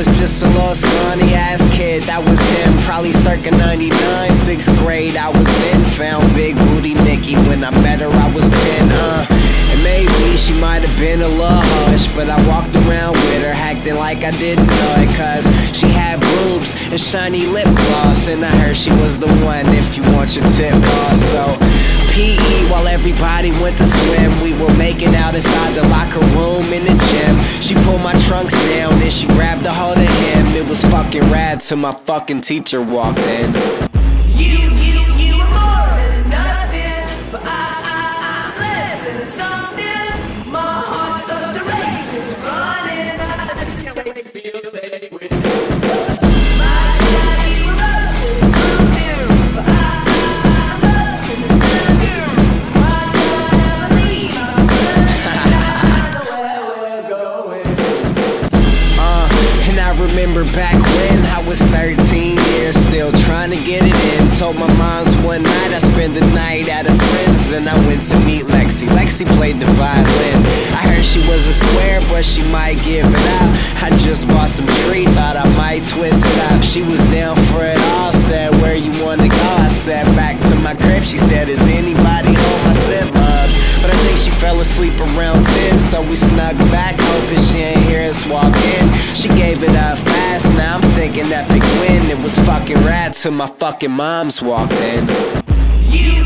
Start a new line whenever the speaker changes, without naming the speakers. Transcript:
was just a little scrawny ass kid. That was him, probably circa 99, sixth grade. I was in, found big booty Nikki. When I met her, I was 10, uh. And maybe she might have been a little hush, but I walked around with her, acting like I didn't know it. Cause she had boobs and shiny lip gloss, and I heard she was the one if you want your tip boss. So, PE while everybody went to swim. We were making out inside the locker room in the gym. She pulled my trunks down and she grabbed a hold of him. It was fucking rad till my fucking teacher walked in.
You,
remember back when I was 13 years, still trying to get it in. Told my mom's one night I spent the night at a friend's, then I went to meet Lexi. Lexi played the violin. I heard she was a square, but she might give it up. I just bought some tree, thought I might twist it up. She was down for it all, said, Where you wanna go? I said, Back to my crib. She said, Is anybody home? I said, Bubs. But I think she fell asleep around 10, so we snuck back, hoping she ain't hear us walk in. She gave it up an epic win. It was fucking rad till my fucking moms walked in. You